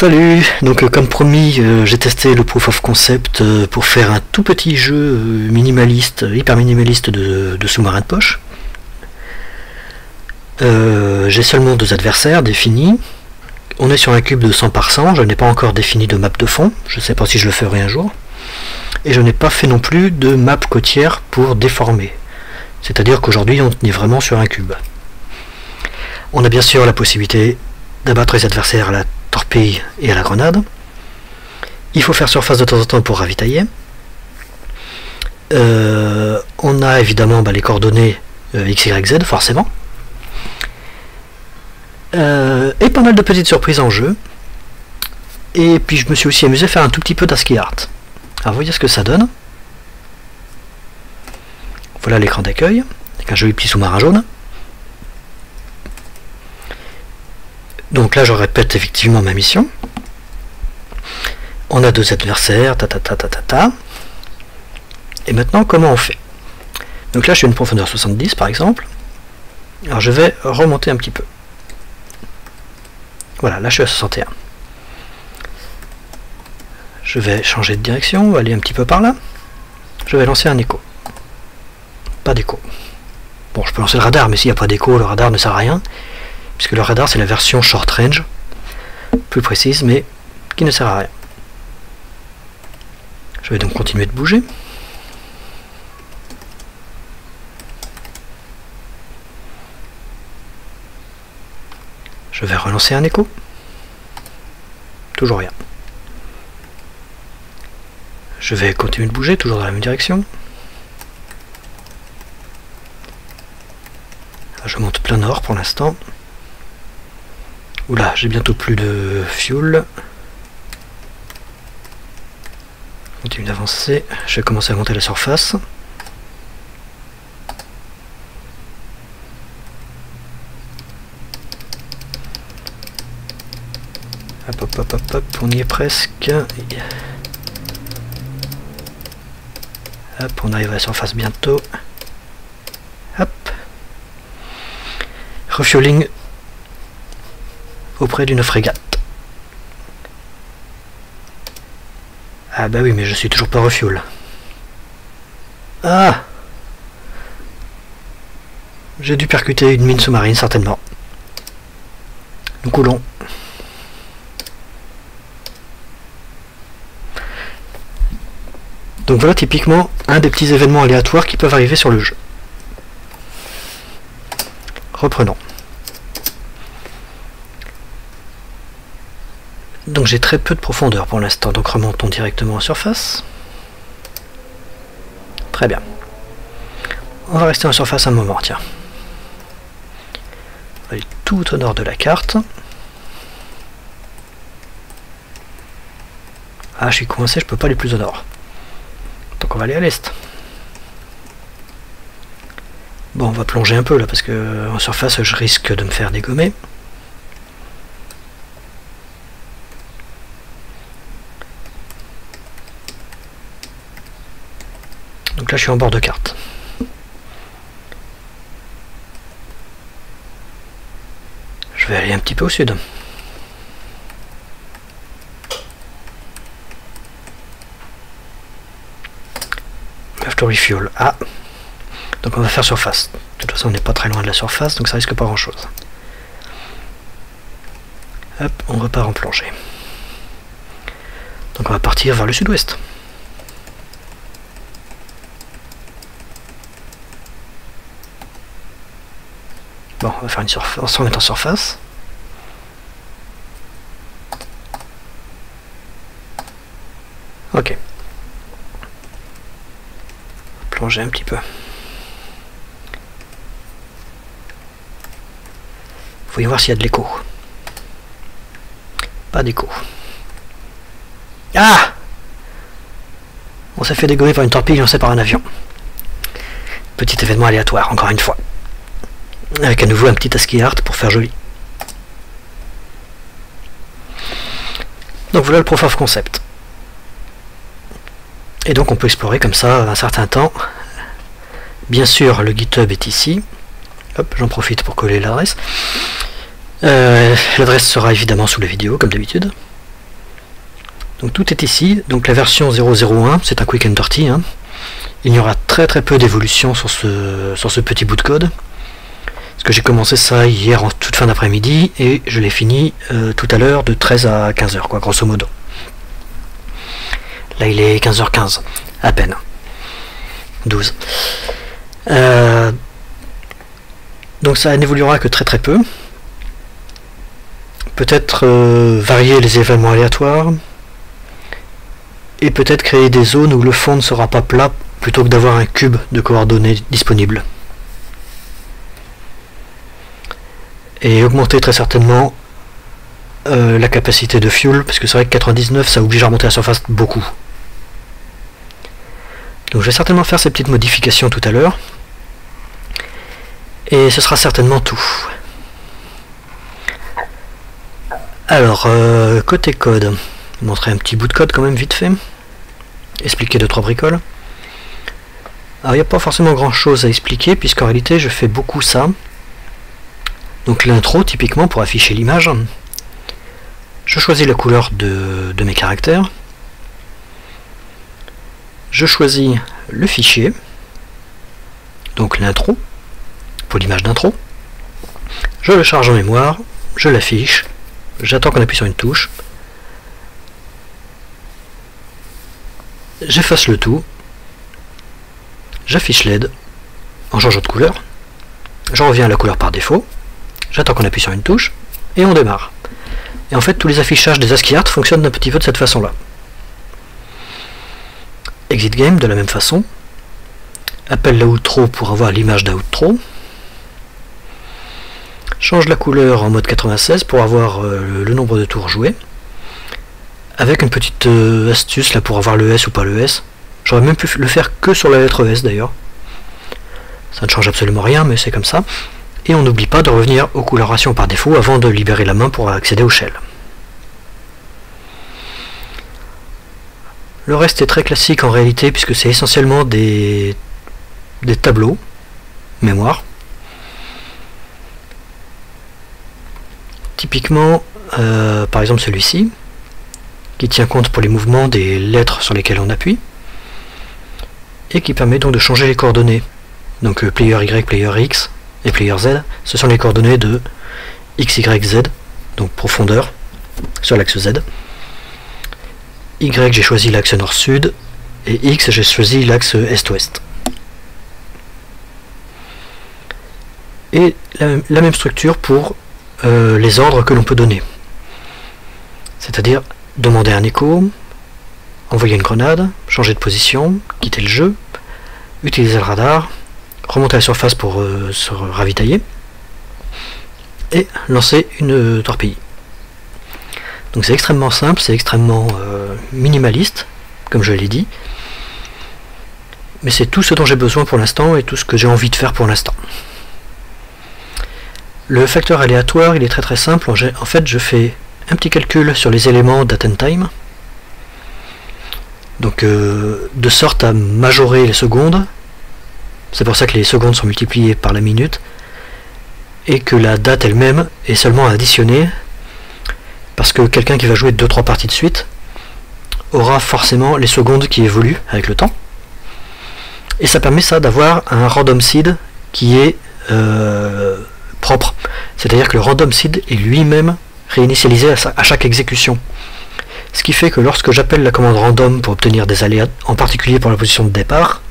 Salut, donc euh, comme promis, euh, j'ai testé le proof of concept euh, pour faire un tout petit jeu minimaliste, hyper minimaliste de, sous-marin de poche. j'ai seulement deux adversaires définis. On est sur un cube de 100 par 100, je n'ai pas encore défini de map de fond, je ne sais pas si je le ferai un jour. Et je n'ai pas fait non plus de map côtière pour déformer. C'est-à-dire qu'aujourd'hui on est vraiment sur un cube. On a bien sûr la possibilité d'abattre les adversaires à la torpille et à la grenade. Il faut faire surface de temps en temps pour ravitailler. Euh, on a évidemment bah, les coordonnées euh, X, Y, Z, forcément. Euh, et pas mal de petites surprises en jeu. Et puis je me suis aussi amusé à faire un tout petit peu d'ASCII art. Alors voyez ce que ça donne. Voilà l'écran d'accueil, avec un joli petit sous-marin jaune. Donc là, je répète effectivement ma mission. On a deux adversaires, ta ta ta ta ta ta. Et maintenant, comment on fait? Donc là, je suis une profondeur 70 par exemple. Alors je vais remonter un petit peu. Voilà, là je suis à 61. Je vais changer de direction, aller un petit peu par là. Je vais lancer un écho. Pas d'écho. Bon, je peux lancer le radar, mais s'il n'y a pas d'écho, le radar ne sert à rien puisque le radar c'est la version short range, plus précise, mais qui ne sert à rien. Je vais donc continuer de bouger. Je vais relancer un écho. Toujours rien. Je vais continuer de bouger, toujours dans la même direction. Je monte plein nord pour l'instant. Oula, j'ai bientôt plus de fuel. Continue d'avancer. Je vais commencer à monter la surface. Hop, hop, hop, hop, hop, on y est presque. Hop, on arrive à la surface bientôt. Hop. Refueling auprès d'une frégate. Ah bah oui, mais je suis toujours pas refuel. Ah J'ai dû percuter une mine sous-marine, certainement. Nous coulons. Donc voilà typiquement un des petits événements aléatoires qui peuvent arriver sur le jeu. Reprenons. Donc j'ai très peu de profondeur pour l'instant, donc remontons directement en surface. Très bien. On va rester en surface un moment, tiens. On va aller tout au nord de la carte. Ah, je suis coincé, je peux pas aller plus au nord. Donc on va aller à l'est. Bon, on va plonger un peu là, parce que en surface, je risque de me faire dégommer. Donc là, je suis en bord de carte. Je vais aller un petit peu au sud. After fuel. Ah Donc on va faire surface. De toute façon, on n'est pas très loin de la surface, donc ça risque pas grand chose. Hop, on repart en plongée. Donc on va partir vers le sud-ouest. On va faire une surface, on se remet en surface. Ok. Plonger un petit peu. Voyons voir s'il y a de l'écho. Pas d'écho. Ah On s'est fait dégommer par une torpille lancée par un avion. Petit événement aléatoire, encore une fois avec à nouveau un petit ASCII art pour faire joli. Donc voilà le proof of concept. Et donc on peut explorer comme ça un certain temps. Bien sûr, le GitHub est ici. J'en profite pour coller l'adresse. Euh, l'adresse sera évidemment sous la vidéo, comme d'habitude. Donc tout est ici. Donc la version 0.01, c'est un quick and dirty. Hein. Il y aura très très peu d'évolution sur ce petit bout de code. Parce que j'ai commencé ça hier en toute fin d'après-midi et je l'ai fini euh, tout à l'heure de 13 à 15 heures, quoi, grosso modo. Là il est 15h15, à peine. 12. Euh, donc ça n'évoluera que très très peu. Peut-être euh, varier les événements aléatoires. Et peut-être créer des zones où le fond ne sera pas plat plutôt que d'avoir un cube de coordonnées disponible. Et augmenter très certainement euh, la capacité de fuel, parce que c'est vrai que 99 ça oblige à remonter la surface beaucoup. Donc je vais certainement faire ces petites modifications tout à l'heure. Et ce sera certainement tout. Alors, euh, côté code, je vais montrer un petit bout de code quand même vite fait. Expliquer deux trois bricoles. Alors il n'y a pas forcément grand chose à expliquer puisqu'en réalité je fais beaucoup ça. Donc l'intro typiquement pour afficher l'image. Je choisis la couleur de, mes caractères. Je choisis le fichier, donc l'intro, pour l'image d'intro. Je le charge en mémoire, je l'affiche, j'attends qu'on appuie sur une touche. J'efface le tout, j'affiche l'aide en changeant de couleur, je reviens à la couleur par défaut, j'attends qu'on appuie sur une touche, et on démarre. Et en fait, tous les affichages des ASCII art fonctionnent un petit peu de cette façon-là. Exit game de la même façon. Appelle l'outro pour avoir l'image d'outro. Change la couleur en mode 96 pour avoir euh, le nombre de tours joués. Avec une petite euh, astuce là pour avoir le S ou pas le S. J'aurais même pu le faire que sur la lettre S d'ailleurs. Ça ne change absolument rien, mais c'est comme ça. Et on n'oublie pas de revenir aux colorations par défaut avant de libérer la main pour accéder au shell. Le reste est très classique en réalité puisque c'est essentiellement des, des tableaux mémoire. Typiquement, euh, par exemple celui-ci, qui tient compte pour les mouvements des lettres sur lesquelles on appuie, et qui permet donc de changer les coordonnées. Donc euh, player Y, player X player Z, ce sont les coordonnées de X, Y, Z, donc profondeur sur l'axe Z. Y, j'ai choisi l'axe nord-sud, et X, j'ai choisi l'axe est-ouest. Et la, même structure pour euh, les ordres que l'on peut donner. C'est-à-dire demander un écho, envoyer une grenade, changer de position, quitter le jeu, utiliser le radar, remonter à la surface pour euh, se ravitailler, et lancer une torpille. Donc c'est extrêmement simple, c'est extrêmement euh, minimaliste, comme je l'ai dit. Mais c'est tout ce dont j'ai besoin pour l'instant et tout ce que j'ai envie de faire pour l'instant. Le facteur aléatoire, il est très très simple. En fait, je fais un petit calcul sur les éléments time, Donc euh, de sorte à majorer les secondes. C'est pour ça que les secondes sont multipliées par la minute. Et que la date elle-même est seulement additionnée parce que quelqu'un qui va jouer 2-3 parties de suite aura forcément les secondes qui évoluent avec le temps. Et ça permet ça d'avoir un random seed qui est euh, propre. C'est-à-dire que le random seed est lui-même réinitialisé à, chaque exécution. Ce qui fait que lorsque j'appelle la commande random pour obtenir des aléas, en particulier pour la position de départ,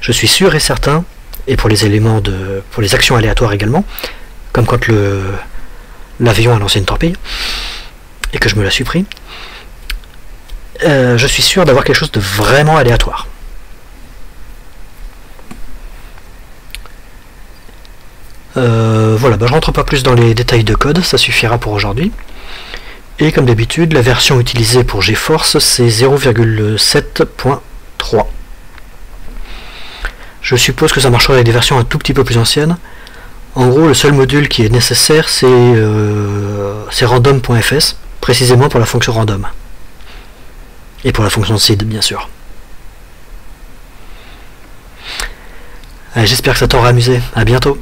je suis sûr et certain, et pour les éléments de. pour les actions aléatoires également, comme quand le, l'avion a lancé une torpille et que je me la suis pris, euh, je suis sûr d'avoir quelque chose de vraiment aléatoire. Euh, voilà, bah, je rentre pas plus dans les détails de code, ça suffira pour aujourd'hui. Et comme d'habitude, la version utilisée pour GeForce, c'est 0,7.3. Je suppose que ça marchera avec des versions un tout petit peu plus anciennes. En gros, le seul module qui est nécessaire, c'est euh, random.fs, précisément pour la fonction random. Et pour la fonction seed, bien sûr. J'espère que ça t'aura amusé. A bientôt